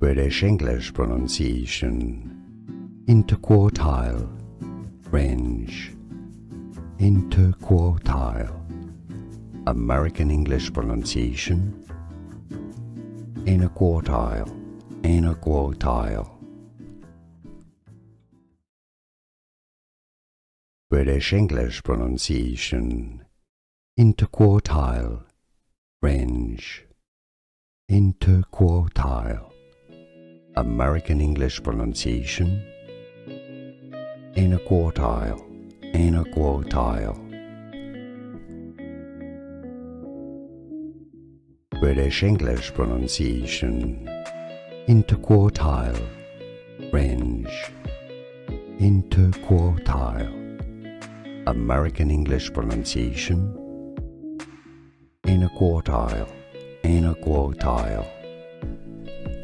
British English pronunciation. Interquartile. French, interquartile. American English pronunciation. Interquartile quartile British English pronunciation. Interquartile. French, interquartile American English pronunciation? Interquartile inner quartile. British English pronunciation. Interquartile range. Interquartile American English pronunciation? Inner quartile interquartile